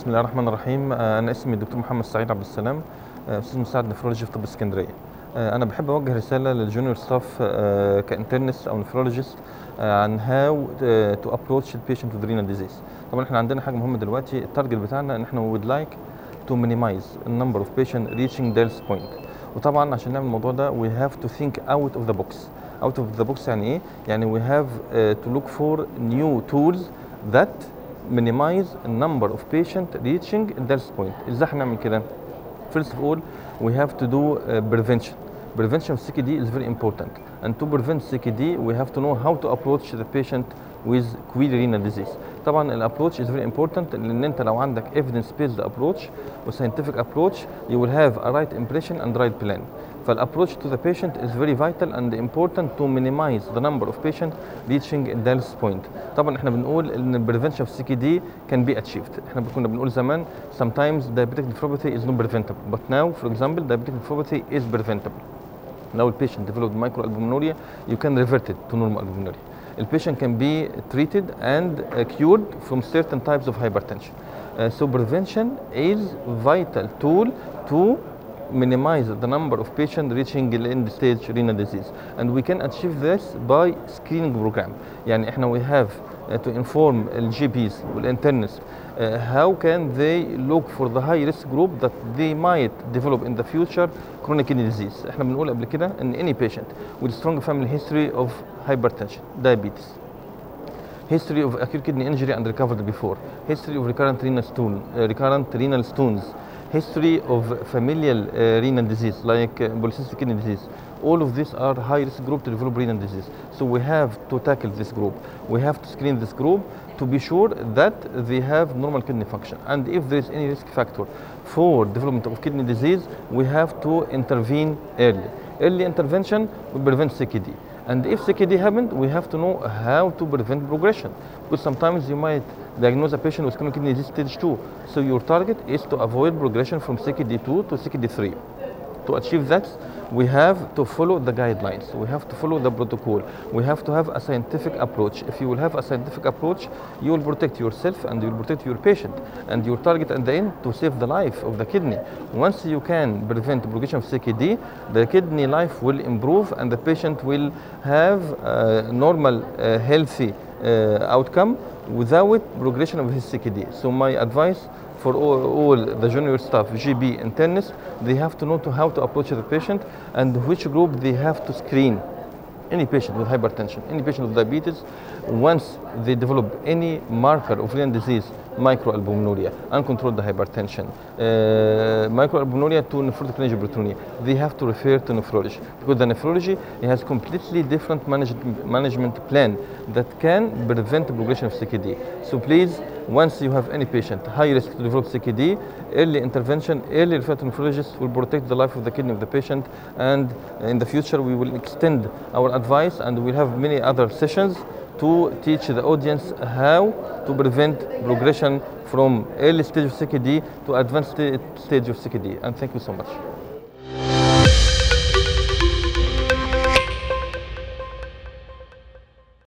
بسم الله الرحمن الرحيم. آه، أنا اسمي الدكتور محمد سعيد عبد السلام آه، أستاذ مساعد نفرولوجي في طب اسكندرية. آه، أنا بحب أوجه رسالة للجونيور ستاف كانترنست أو نفرولوجيست عن هاو تو ابروتش البيشنت وذ رينال ديزيز طبعا إحنا عندنا حاجة مهمة دلوقتي التارجت بتاعنا إن إحنا وود لايك تو مينيمايز النمبر اوف بيشنت ريتشنج ديلز بوينت وطبعا عشان نعمل الموضوع ده وي هاف تو ثينك اوت اوف ذا بوكس اوت اوف ذا بوكس يعني إيه؟ يعني وي هاف تو لوك فور نيو تولز ذات minimize the number of patient reaching this point ازاي هنعمل كده first of all we have to do uh, prevention prevention of CKD is very important and to prevent CKD we have to know how to approach the patient with query renal disease طبعا الابروتش is very important لان انت لو عندك evidence based approach و scientific approach you will have a right impression and right plan فالapproach to the patient is very vital and important to minimize the number of patient reaching dialysis point طبعا احنا بنقول ان prevention of CKD can be achieved احنا كنا بنقول زمان sometimes diabetic nephropathy is not preventable but now for example diabetic nephropathy is preventable لو البيشنت developed microalbuminuria you can revert it to normal albuminuria the patient can be treated and uh, cured from certain types of hypertension. Uh, so prevention is vital tool to minimize the number of patients reaching the end stage renal disease and we can achieve this by screening program يعني احنا we have uh, to inform the GPs والinternists uh, how can they look for the high risk group that they might develop in the future chronic kidney disease احنا بنقول قبل كده ان any patient with strong family history of hypertension diabetes history of acute kidney injury and recovered before history of recurrent renal stone uh, recurrent renal stones history of familial uh, renal disease like uh, polycystic kidney disease. All of these are high risk group to develop renal disease. So we have to tackle this group. We have to screen this group to be sure that they have normal kidney function. And if there is any risk factor for development of kidney disease we have to intervene early early intervention will prevent CKD and if CKD happened, we have to know how to prevent progression. Because sometimes you might diagnose a patient with chronic kidney disease stage 2. So your target is to avoid progression from CKD2 to CKD3. To achieve that, we have to follow the guidelines. We have to follow the protocol. We have to have a scientific approach. If you will have a scientific approach, you will protect yourself and you will protect your patient. And your target at the end to save the life of the kidney. Once you can prevent progression of CKD, the kidney life will improve and the patient will have a normal, uh, healthy uh, Uh, outcome without progression of his CKD. So my advice for all, all, the junior staff, GP internists, they have to know to how to approach the patient and which group they have to screen. Any patient with hypertension, any patient with diabetes, once they develop any marker of renal disease, microalbuminuria, uncontrolled hypertension, uh, microalbuminuria to nephrotic range proteinuria, they have to refer to nephrology because the nephrology has completely different manage management plan that can prevent the progression of CKD. So please, once you have any patient high risk to develop CKD, early intervention, early refer to nephrologist will protect the life of the kidney of the patient and in the future we will extend our advice and we'll have many other sessions to teach the audience how to prevent progression from early stage of CKD to advanced stage of CKD. And thank you so much.